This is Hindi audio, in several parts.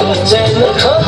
我们在路口。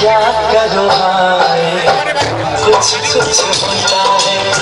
क्या करो भाई कुछ कुछ होता है।